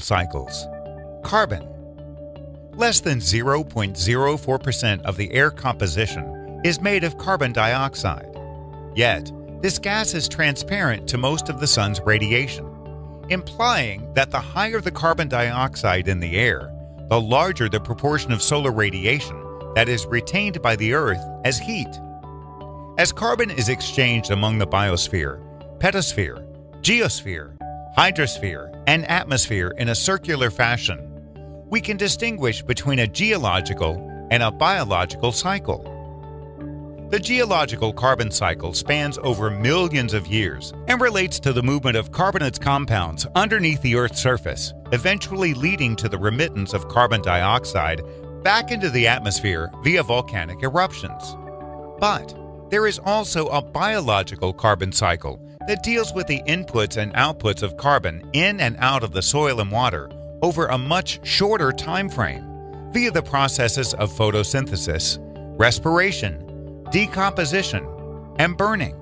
cycles. Carbon. Less than 0.04% of the air composition is made of carbon dioxide. Yet, this gas is transparent to most of the sun's radiation, implying that the higher the carbon dioxide in the air, the larger the proportion of solar radiation that is retained by the Earth as heat. As carbon is exchanged among the biosphere, pedosphere, geosphere, hydrosphere, and atmosphere in a circular fashion, we can distinguish between a geological and a biological cycle. The geological carbon cycle spans over millions of years and relates to the movement of carbonates compounds underneath the Earth's surface, eventually leading to the remittance of carbon dioxide back into the atmosphere via volcanic eruptions. But there is also a biological carbon cycle that deals with the inputs and outputs of carbon in and out of the soil and water over a much shorter time frame via the processes of photosynthesis, respiration, decomposition, and burning.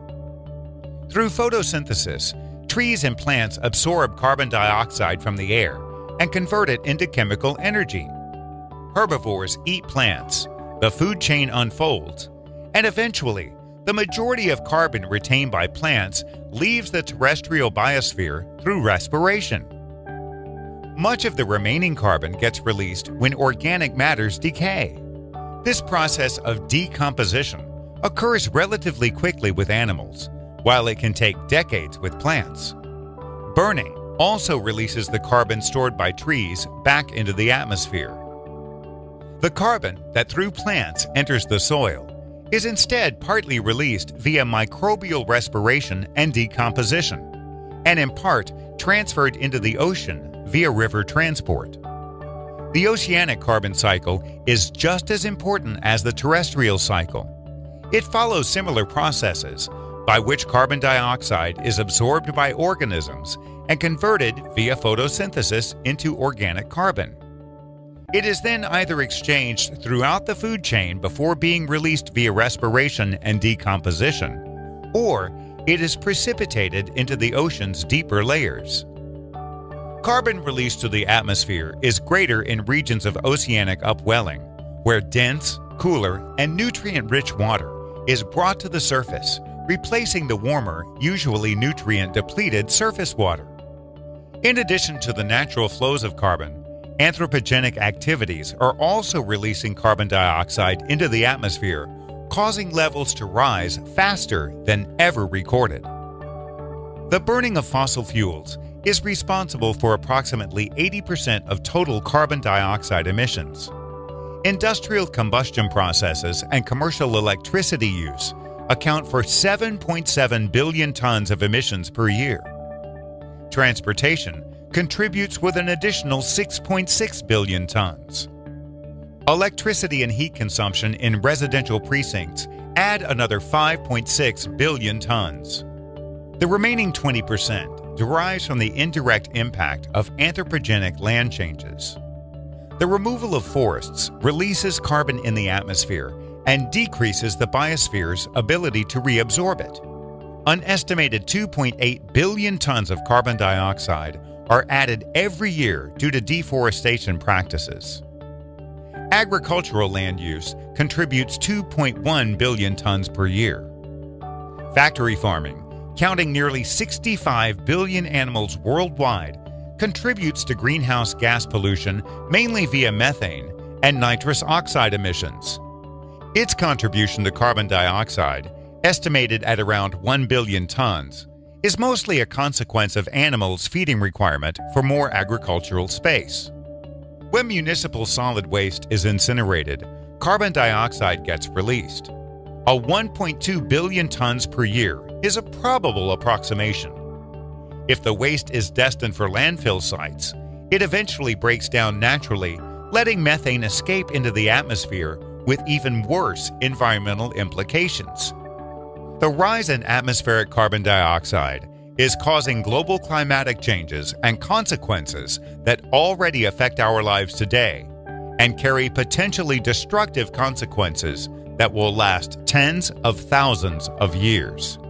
Through photosynthesis, trees and plants absorb carbon dioxide from the air and convert it into chemical energy. Herbivores eat plants, the food chain unfolds, and eventually, the majority of carbon retained by plants leaves the terrestrial biosphere through respiration. Much of the remaining carbon gets released when organic matters decay. This process of decomposition occurs relatively quickly with animals, while it can take decades with plants. Burning also releases the carbon stored by trees back into the atmosphere. The carbon that through plants enters the soil is instead partly released via microbial respiration and decomposition, and in part transferred into the ocean via river transport. The oceanic carbon cycle is just as important as the terrestrial cycle. It follows similar processes by which carbon dioxide is absorbed by organisms and converted via photosynthesis into organic carbon. It is then either exchanged throughout the food chain before being released via respiration and decomposition, or it is precipitated into the ocean's deeper layers. Carbon released to the atmosphere is greater in regions of oceanic upwelling, where dense, cooler, and nutrient rich water is brought to the surface, replacing the warmer, usually nutrient depleted surface water. In addition to the natural flows of carbon, anthropogenic activities are also releasing carbon dioxide into the atmosphere, causing levels to rise faster than ever recorded. The burning of fossil fuels is responsible for approximately 80% of total carbon dioxide emissions. Industrial combustion processes and commercial electricity use account for 7.7 billion tons of emissions per year. Transportation contributes with an additional 6.6 billion tons. Electricity and heat consumption in residential precincts add another 5.6 billion tons. The remaining 20% derives from the indirect impact of anthropogenic land changes. The removal of forests releases carbon in the atmosphere and decreases the biosphere's ability to reabsorb it. An estimated 2.8 billion tons of carbon dioxide are added every year due to deforestation practices. Agricultural land use contributes 2.1 billion tons per year. Factory farming, counting nearly 65 billion animals worldwide, contributes to greenhouse gas pollution mainly via methane and nitrous oxide emissions. Its contribution to carbon dioxide, estimated at around 1 billion tons, is mostly a consequence of animals' feeding requirement for more agricultural space. When municipal solid waste is incinerated, carbon dioxide gets released. A 1.2 billion tons per year is a probable approximation. If the waste is destined for landfill sites, it eventually breaks down naturally, letting methane escape into the atmosphere with even worse environmental implications. The rise in atmospheric carbon dioxide is causing global climatic changes and consequences that already affect our lives today and carry potentially destructive consequences that will last tens of thousands of years.